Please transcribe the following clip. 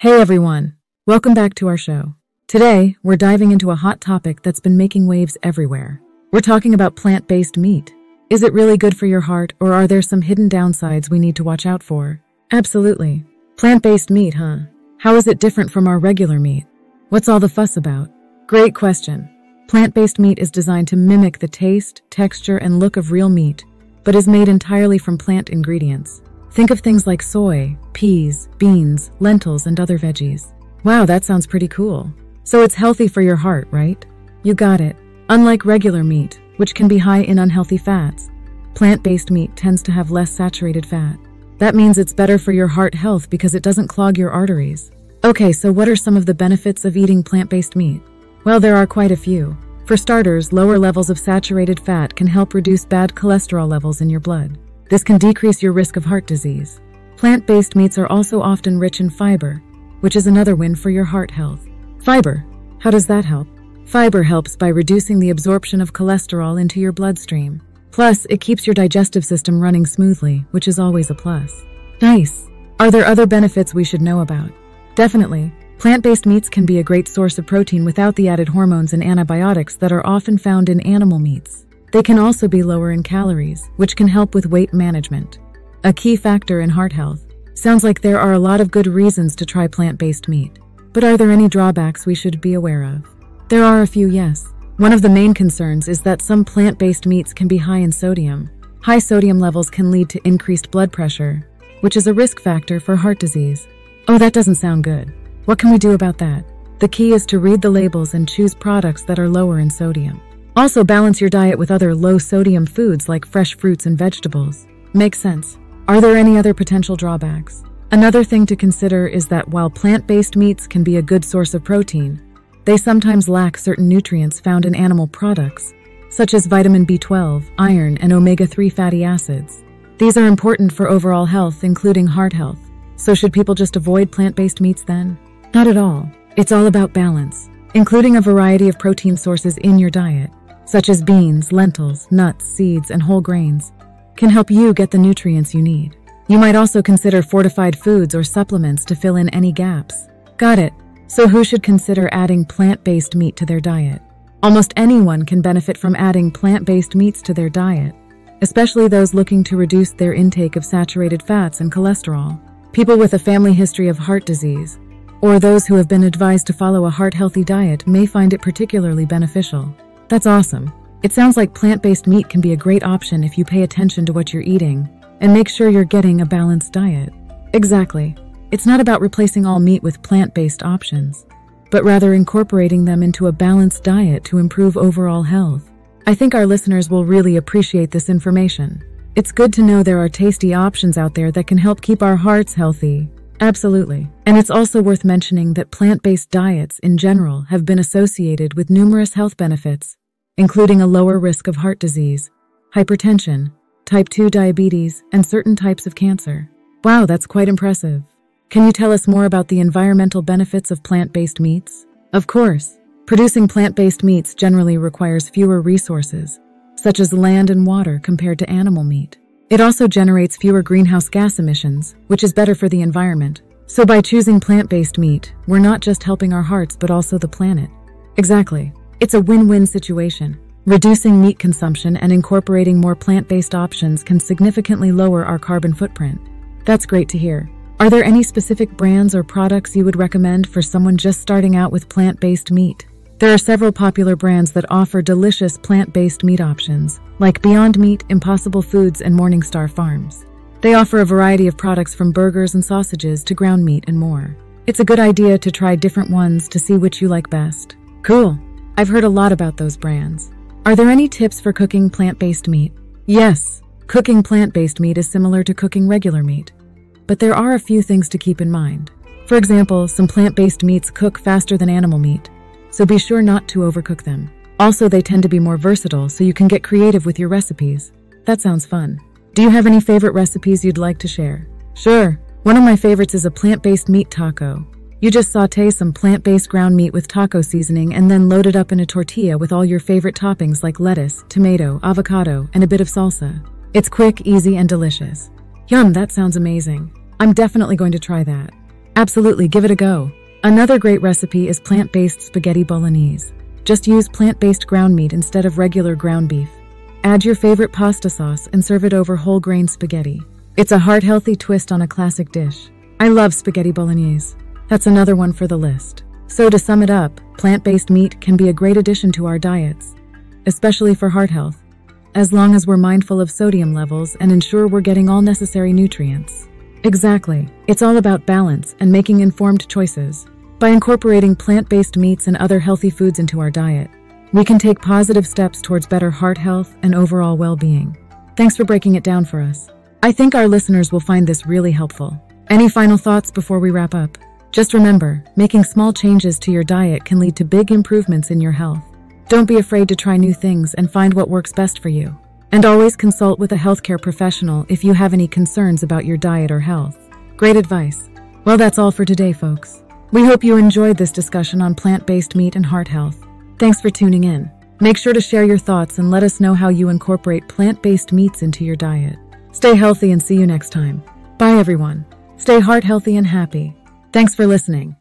Hey everyone, welcome back to our show. Today, we're diving into a hot topic that's been making waves everywhere. We're talking about plant based meat. Is it really good for your heart, or are there some hidden downsides we need to watch out for? Absolutely. Plant based meat, huh? How is it different from our regular meat? What's all the fuss about? Great question. Plant based meat is designed to mimic the taste, texture, and look of real meat, but is made entirely from plant ingredients. Think of things like soy, peas, beans, lentils, and other veggies. Wow, that sounds pretty cool. So it's healthy for your heart, right? You got it. Unlike regular meat, which can be high in unhealthy fats, plant based meat tends to have less saturated fat. That means it's better for your heart health because it doesn't clog your arteries. Okay, so what are some of the benefits of eating plant based meat? Well, there are quite a few. For starters, lower levels of saturated fat can help reduce bad cholesterol levels in your blood. This can decrease your risk of heart disease. Plant based meats are also often rich in fiber, which is another win for your heart health. Fiber. How does that help? Fiber helps by reducing the absorption of cholesterol into your bloodstream. Plus, it keeps your digestive system running smoothly, which is always a plus. Nice. Are there other benefits we should know about? Definitely. Plant based meats can be a great source of protein without the added hormones and antibiotics that are often found in animal meats. They can also be lower in calories, which can help with weight management. A key factor in heart health. Sounds like there are a lot of good reasons to try plant based meat. But are there any drawbacks we should be aware of? There are a few, yes. One of the main concerns is that some plant based meats can be high in sodium. High sodium levels can lead to increased blood pressure, which is a risk factor for heart disease. Oh, that doesn't sound good. What can we do about that? The key is to read the labels and choose products that are lower in sodium. Also, balance your diet with other low sodium foods like fresh fruits and vegetables. Makes sense. Are there any other potential drawbacks? Another thing to consider is that while plant based meats can be a good source of protein, they sometimes lack certain nutrients found in animal products, such as vitamin B12, iron, and omega 3 fatty acids. These are important for overall health, including heart health. So, should people just avoid plant based meats then? Not at all. It's all about balance, including a variety of protein sources in your diet, such as beans, lentils, nuts, seeds, and whole grains, can help you get the nutrients you need. You might also consider fortified foods or supplements to fill in any gaps. Got it. So who should consider adding plant-based meat to their diet? Almost anyone can benefit from adding plant-based meats to their diet, especially those looking to reduce their intake of saturated fats and cholesterol. People with a family history of heart disease, or those who have been advised to follow a heart-healthy diet may find it particularly beneficial. That's awesome. It sounds like plant-based meat can be a great option if you pay attention to what you're eating and make sure you're getting a balanced diet. Exactly. It's not about replacing all meat with plant-based options, but rather incorporating them into a balanced diet to improve overall health. I think our listeners will really appreciate this information. It's good to know there are tasty options out there that can help keep our hearts healthy Absolutely. And it's also worth mentioning that plant based diets in general have been associated with numerous health benefits, including a lower risk of heart disease, hypertension, type 2 diabetes, and certain types of cancer. Wow, that's quite impressive. Can you tell us more about the environmental benefits of plant based meats? Of course. Producing plant based meats generally requires fewer resources, such as land and water, compared to animal meat. It also generates fewer greenhouse gas emissions, which is better for the environment. So by choosing plant-based meat, we're not just helping our hearts but also the planet. Exactly. It's a win-win situation. Reducing meat consumption and incorporating more plant-based options can significantly lower our carbon footprint. That's great to hear. Are there any specific brands or products you would recommend for someone just starting out with plant-based meat? There are several popular brands that offer delicious plant-based meat options, like Beyond Meat, Impossible Foods, and Morningstar Farms. They offer a variety of products from burgers and sausages to ground meat and more. It's a good idea to try different ones to see which you like best. Cool. I've heard a lot about those brands. Are there any tips for cooking plant-based meat? Yes. Cooking plant-based meat is similar to cooking regular meat. But there are a few things to keep in mind. For example, some plant-based meats cook faster than animal meat, so be sure not to overcook them. Also, they tend to be more versatile, so you can get creative with your recipes. That sounds fun. Do you have any favorite recipes you'd like to share? Sure. One of my favorites is a plant-based meat taco. You just saute some plant-based ground meat with taco seasoning and then load it up in a tortilla with all your favorite toppings like lettuce, tomato, avocado, and a bit of salsa. It's quick, easy, and delicious. Yum, that sounds amazing. I'm definitely going to try that. Absolutely, give it a go. Another great recipe is plant-based spaghetti bolognese. Just use plant-based ground meat instead of regular ground beef. Add your favorite pasta sauce and serve it over whole grain spaghetti. It's a heart-healthy twist on a classic dish. I love spaghetti bolognese. That's another one for the list. So to sum it up, plant-based meat can be a great addition to our diets, especially for heart health, as long as we're mindful of sodium levels and ensure we're getting all necessary nutrients. Exactly. It's all about balance and making informed choices. By incorporating plant-based meats and other healthy foods into our diet, we can take positive steps towards better heart health and overall well-being. Thanks for breaking it down for us. I think our listeners will find this really helpful. Any final thoughts before we wrap up? Just remember, making small changes to your diet can lead to big improvements in your health. Don't be afraid to try new things and find what works best for you. And always consult with a healthcare professional if you have any concerns about your diet or health. Great advice. Well, that's all for today, folks. We hope you enjoyed this discussion on plant-based meat and heart health. Thanks for tuning in. Make sure to share your thoughts and let us know how you incorporate plant-based meats into your diet. Stay healthy and see you next time. Bye, everyone. Stay heart healthy and happy. Thanks for listening.